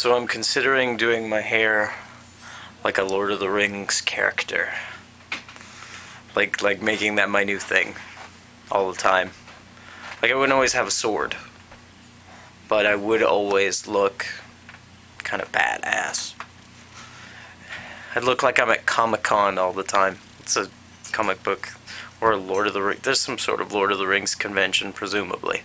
So I'm considering doing my hair like a Lord of the Rings character. Like like making that my new thing all the time. Like I wouldn't always have a sword. But I would always look kind of badass. I'd look like I'm at Comic Con all the time. It's a comic book or a Lord of the Rings. There's some sort of Lord of the Rings convention, presumably.